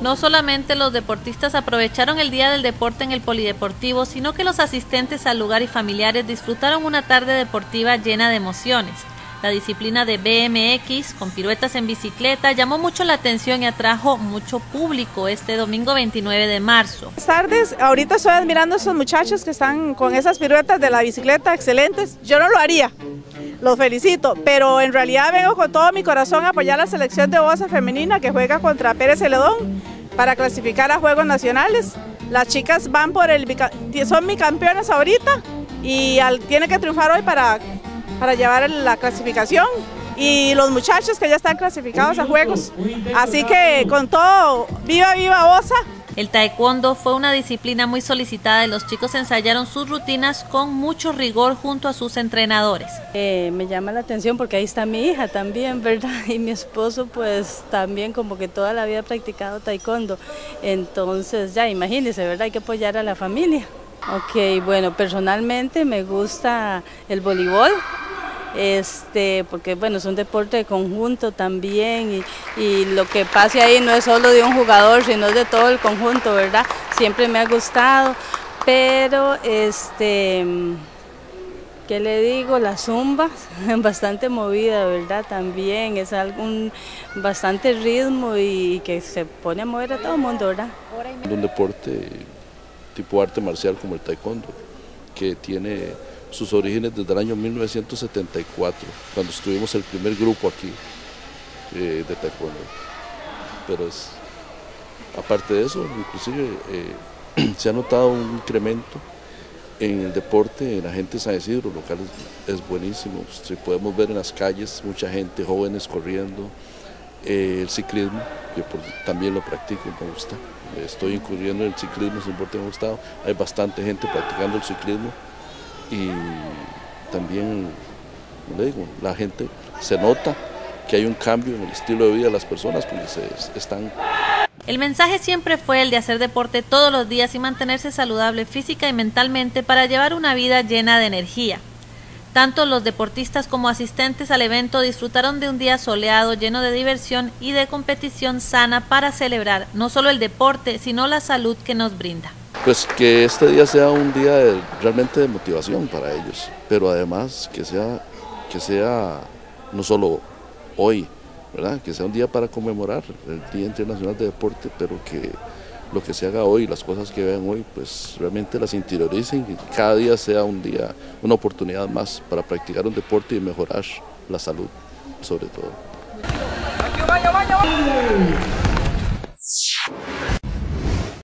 No solamente los deportistas aprovecharon el Día del Deporte en el Polideportivo, sino que los asistentes al lugar y familiares disfrutaron una tarde deportiva llena de emociones. La disciplina de BMX, con piruetas en bicicleta, llamó mucho la atención y atrajo mucho público este domingo 29 de marzo. Buenas tardes, ahorita estoy admirando a esos muchachos que están con esas piruetas de la bicicleta excelentes. Yo no lo haría, los felicito, pero en realidad vengo con todo mi corazón a apoyar a la selección de bosa femenina que juega contra Pérez Celedón para clasificar a Juegos Nacionales. Las chicas van por el, son mi campeonas ahorita y al, tienen que triunfar hoy para, para llevar la clasificación y los muchachos que ya están clasificados a Juegos. Así que con todo, viva, viva Osa. El taekwondo fue una disciplina muy solicitada y los chicos ensayaron sus rutinas con mucho rigor junto a sus entrenadores. Eh, me llama la atención porque ahí está mi hija también, ¿verdad? Y mi esposo pues también como que toda la vida ha practicado taekwondo. Entonces ya imagínense, ¿verdad? Hay que apoyar a la familia. Ok, bueno, personalmente me gusta el voleibol, este, porque bueno, es un deporte de conjunto también y, lo que pase ahí no es solo de un jugador, sino de todo el conjunto, ¿verdad? Siempre me ha gustado, pero este, ¿qué le digo? La zumba, bastante movida, ¿verdad? También es algún bastante ritmo y que se pone a mover a todo el mundo, ¿verdad? Un deporte tipo arte marcial como el taekwondo, que tiene sus orígenes desde el año 1974, cuando estuvimos el primer grupo aquí eh, de taekwondo. Pero es, aparte de eso, inclusive eh, se ha notado un incremento en el deporte, en la gente de San Isidro, local es, buenísimo. Si podemos ver en las calles mucha gente, jóvenes corriendo, eh, el ciclismo, por, también lo practico, me gusta. Estoy incurriendo en el ciclismo, es un deporte me ha gustado. Hay bastante gente practicando el ciclismo y también, le digo, la gente se nota que hay un cambio en el estilo de vida de las personas porque se están... El mensaje siempre fue el de hacer deporte todos los días y mantenerse saludable física y mentalmente para llevar una vida llena de energía. Tanto los deportistas como asistentes al evento disfrutaron de un día soleado lleno de diversión y de competición sana para celebrar no solo el deporte, sino la salud que nos brinda pues que este día sea un día de, realmente de motivación para ellos, pero además que sea, que sea no solo hoy, ¿verdad? que sea un día para conmemorar el Día Internacional de Deporte, pero que lo que se haga hoy, las cosas que vean hoy, pues realmente las interioricen y cada día sea un día, una oportunidad más para practicar un deporte y mejorar la salud, sobre todo.